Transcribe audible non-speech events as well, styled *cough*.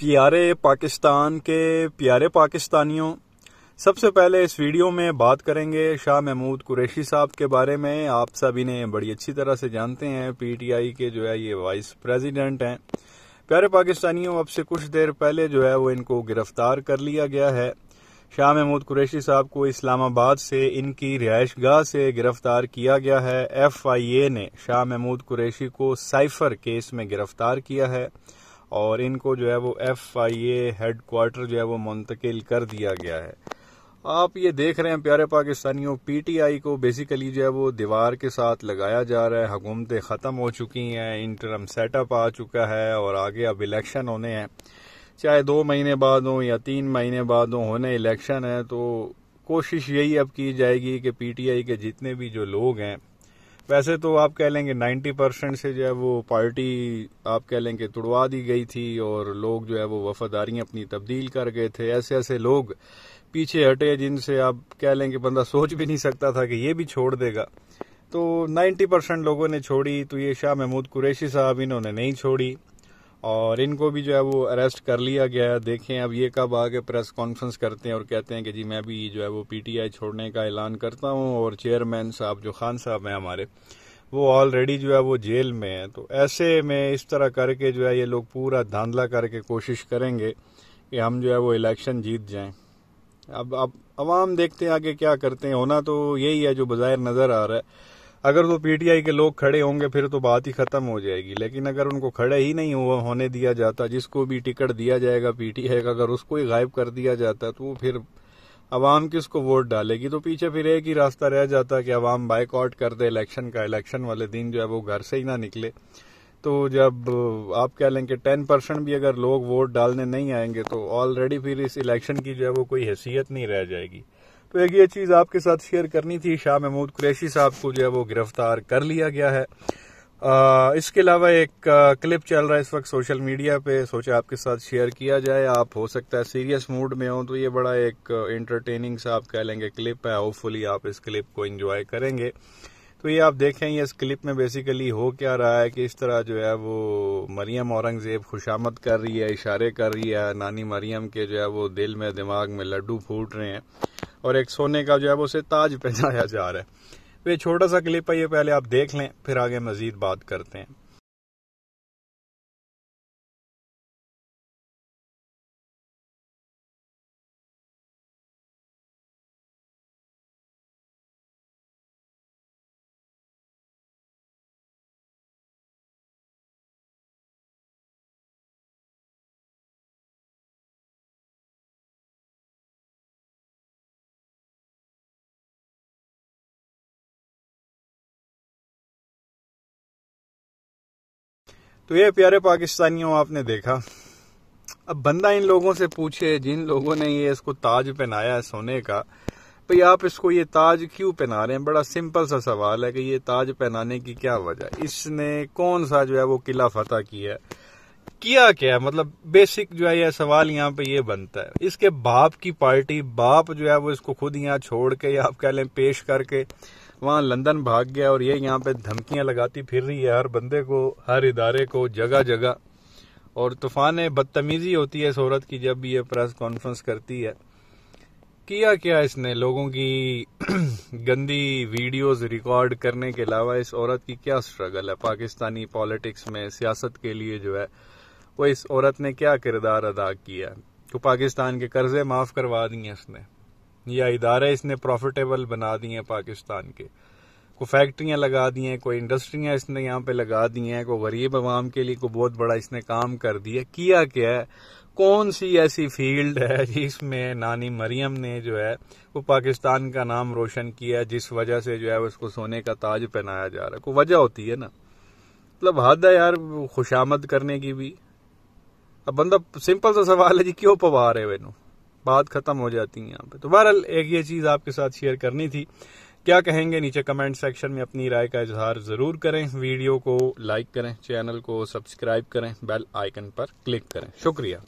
प्यारे पाकिस्तान के प्यारे पाकिस्तानियों, सबसे पहले इस वीडियो में बात करेंगे शाह महमूद कुरैशी साहब के बारे में। आप सभी ने बड़ी अच्छी तरह से जानते हैं, पीटीआई के जो है ये वाइस प्रेसिडेंट हैं। प्यारे पाकिस्तानियों, अब से कुछ देर पहले जो है वो इनको गिरफ़्तार कर लिया गया है। शाह महमूद कुरैशी साहब को इस्लामाबाद से इनकी रिहाइश गाह से गिरफ़्तार किया गया है। एफ़ आई ए ने शाह महमूद कुरैशी को साइफर केस में गिरफ़्तार किया है। और इनको जो है वो F I A headquarter जो है वो मुंतकिल कर दिया गया है। आप ये देख रहे हैं प्यारे पाकिस्तानियों पीटीआई को बेसिकली जो है वो दीवार के साथ लगाया जा रहा है। हुकूमतें ख़त्म हो चुकी हैं इंटरम सेटअप आ चुका है और आगे अब इलेक्शन होने हैं। चाहे दो महीने बाद हो या तीन महीने बाद हो, होने इलेक्शन है तो कोशिश यही अब की जाएगी कि पीटीआई के जितने भी जो लोग हैं वैसे तो आप कह लेंगे 90 परसेंट से जो है वो पार्टी आप कह लेंगे तुड़वा दी गई थी और लोग जो है वो वफादारियाँ अपनी तब्दील कर गए थे। ऐसे ऐसे लोग पीछे हटे जिनसे आप कह लेंगे बंदा सोच भी नहीं सकता था कि ये भी छोड़ देगा। तो 90 परसेंट लोगों ने छोड़ी तो ये शाह महमूद कुरैशी साहब इन्होंने नहीं छोड़ी। और इनको भी जो है वो अरेस्ट कर लिया गया है। देखें अब ये कब आगे प्रेस कॉन्फ्रेंस करते हैं और कहते हैं कि जी मैं भी जो है वो पीटीआई छोड़ने का ऐलान करता हूँ और चेयरमैन साहब, जो खान साहब हैं हमारे, वो ऑलरेडी जो है वो जेल में है। तो ऐसे में इस तरह करके जो है ये लोग पूरा धांधला करके कोशिश करेंगे कि हम जो है वो इलेक्शन जीत जाएँ। अब अब आवाम देखते हैं आगे क्या करते हैं। होना तो यही है जो बाहर नज़र आ रहा है। अगर तो पीटीआई के लोग खड़े होंगे, फिर तो बात ही खत्म हो जाएगी। लेकिन अगर उनको खड़े ही नहीं हुआ, होने दिया जाता, जिसको भी टिकट दिया जाएगा पीटीआई का, अगर उसको ही गायब कर दिया जाता तो वो फिर अवाम किसको वोट डालेगी? तो पीछे फिर एक ही रास्ता रह जाता कि अवाम बाइकआउट कर दे इलेक्शन का। इलेक्शन वाले दिन जो है वो घर से ही ना निकले। तो जब आप कह लें कि टेन परसेंट भी अगर लोग वोट डालने नहीं आएँगे तो ऑलरेडी फिर इस इलेक्शन की जो है वो कोई हैसियत नहीं रह जाएगी। तो एक ये चीज़ आपके साथ शेयर करनी थी शाह महमूद कुरैशी साहब को जो है वो गिरफ़्तार कर लिया गया है। आ, इसके अलावा एक आ, क्लिप चल रहा है इस वक्त सोशल मीडिया पे सोचा आपके साथ शेयर किया जाए। आप हो सकता है सीरियस मूड में हो तो ये बड़ा एक इंटरटेनिंग सा आप कह लेंगे क्लिप है। होपफुली आप इस क्लिप को एंजॉय करेंगे। तो ये आप देखें, ये इस क्लिप में बेसिकली हो क्या रहा है कि इस तरह जो है वो मरियम औरंगज़ेब खुशामद कर रही है, इशारे कर रही है, नानी मरियम के जो है वो दिल में, दिमाग में लड्डू फूट रहे हैं और एक सोने का जो है वो उसे ताज पहनाया जा रहा है। तो ये छोटा सा क्लिप है, ये पहले आप देख लें, फिर आगे मजीद बात करते हैं। तो ये प्यारे पाकिस्तानियों, आपने देखा। अब बंदा इन लोगों से पूछे, जिन लोगों ने ये इसको ताज पहनाया है सोने का, भाई आप इसको ये ताज क्यों पहना रहे हैं? बड़ा सिंपल सा सवाल है कि ये ताज पहनाने की क्या वजह इसने कौन सा जो है वो किला फतेह किया है? किया क्या मतलब बेसिक जो है ये सवाल यहाँ पे ये बनता है। इसके बाप की पार्टी, बाप जो है वो इसको खुद यहाँ छोड़ के या आप कह लें पेश करके वहाँ लंदन भाग गया और ये यहाँ पे धमकियाँ लगाती फिर रही है हर बंदे को, हर इदारे को, जगह जगह। और तूफ़ान बदतमीजी होती है इस औरत की जब ये प्रेस कॉन्फ्रेंस करती है। किया क्या इसने लोगों की *clears throat* गंदी वीडियोस रिकॉर्ड करने के अलावा? इस औरत की क्या स्ट्रगल है? पाकिस्तानी पॉलिटिक्स में सियासत के लिए जो है, वो इस औरत ने क्या किरदार अदा किया? तो पाकिस्तान के कर्जे माफ़ करवा दिए इसने। या इदारे इसने प्रॉफिटेबल बना दिए हैं पाकिस्तान के। को फैक्ट्रियाँ लगा दी हैं, कोई इंडस्ट्रियाँ इसने यहाँ पे लगा दी हैं को गरीब आवाम के लिए को बहुत बड़ा इसने काम कर दिया। किया क्या है? कौन सी ऐसी फ़ील्ड है जिसमें नानी मरियम ने जो है, वो पाकिस्तान का नाम रोशन किया है, जिस वजह से जो है उसको सोने का ताज पहनाया जा रहा है? कोई वजह होती है ना? मतलब हद है यार खुशामद करने की भी। अब बंदा सिंपल सा सवाल है जी, क्यों पवा रहे वेनू बात खत्म हो जाती है यहाँ पे। तो बहरहाल, एक ये चीज़ आपके साथ शेयर करनी थी। क्या कहेंगे, नीचे कमेंट सेक्शन में अपनी राय का इजहार ज़रूर करें। वीडियो को लाइक करें चैनल को सब्सक्राइब करें बेल आइकन पर क्लिक करें। शुक्रिया।